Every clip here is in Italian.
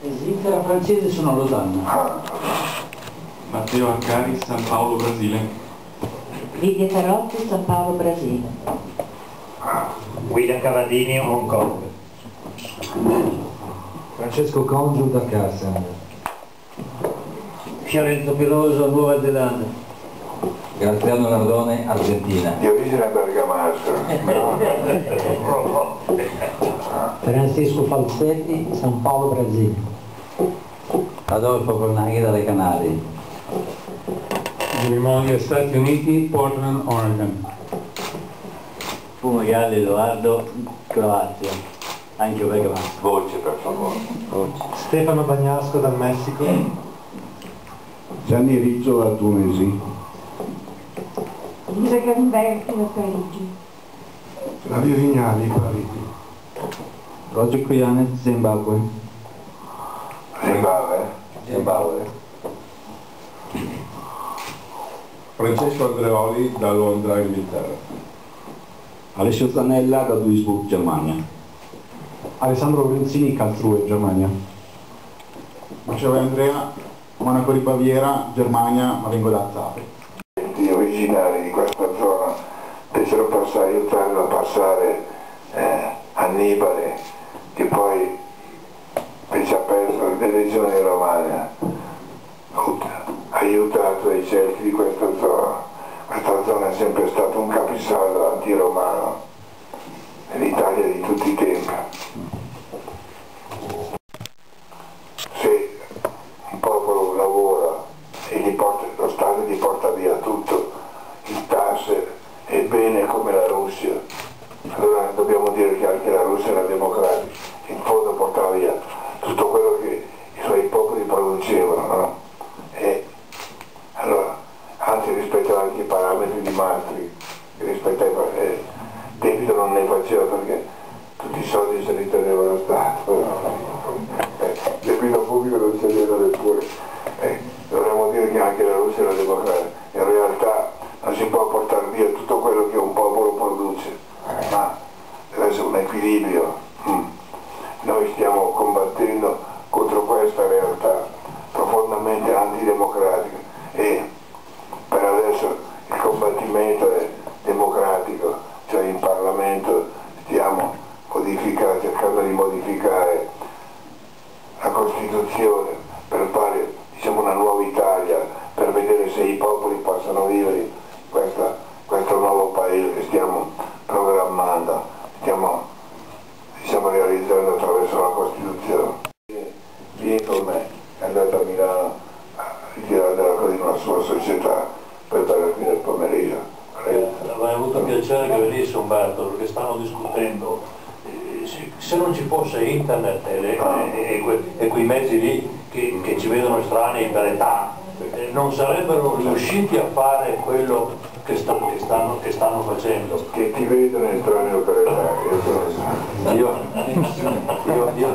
Svizzera francese sono a Losanna. Matteo Arcari, San Paolo, Brasile. Lidia Carotti, San Paolo, Brasile. William Cavadini, Hong Kong. Francesco Congio, Dakar, Senegal. Fiorenzo Piroso, Nuova Zelanda. Graziano Nardone, Argentina. Di origine bergamasca. Francisco Falsetti, San Paolo, Brasile. Adolfo Cornaghi dalle Canarie. Germania, Stati Uniti, Portland, Oregon. Fumoiale Edoardo, Croazia. Anche Bergamasco. Voce per favore. Stefano Bagnasco dal Messico. Gianni Rizzo a Tunisi. Lisa Gamberti da Parigi. Flavio Vignali, Parigi. Roger Quianet, Zimbabwe. Zimbabwe. Zimbabwe. Francesco Andreoli da Londra, Inghilterra. Alessio Zanella da Duisburg, Germania. Alessandro Lorenzini, Karlsruhe, Germania. Macevo Andrea, Monaco di Baviera, Germania, ma vengo da Zappia. Gli originari di questa zona fecero passare, aiutarlo a passare eh, Annibale, che poi fece perdere le legioni romane, aiutato dai celti di questa zona. Questa zona è sempre stata un capisaldo antiromano nell'Italia di tutti i tempi. Se un popolo lavora e gli porta, lo Stato gli porta via tutto, il tasse e bene come la Russia, allora dobbiamo dire che anche la Russia era democratica, in fondo portava via tutto quello che i suoi popoli producevano, no? E allora, anzi rispetto anche i parametri di Maastricht, rispetto ai eh, debito non ne faceva perché tutti i soldi se li teneva lo Stato, eh, debito pubblico non si aveva neppure. Eh, dovremmo dire che anche la Russia era democratica, in Parlamento stiamo cercando di modificare la Costituzione per fare diciamo, una nuova Italia, per vedere se i popoli Lombardo perché stanno discutendo eh, se, non ci fosse internet e, ah. e, e, e quei mezzi lì che, che, ci vedono estranei per età eh, non sarebbero riusciti a fare quello che, sta, che, stanno, che stanno, facendo. Che ti vedono estraneo per età io sono io, io, io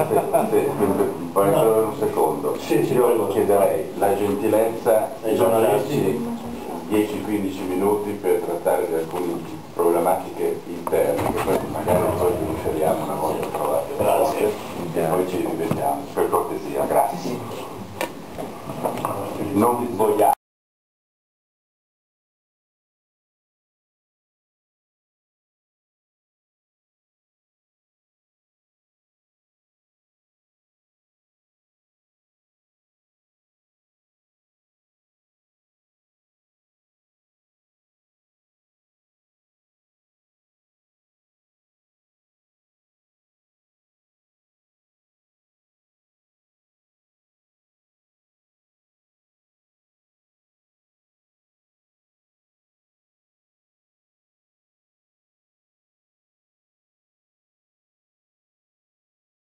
un secondo. Sì, sì, io chiederei la gentilezza ai esatto. giornalisti 10-15 minuti per trattare di alcuni problematiche interne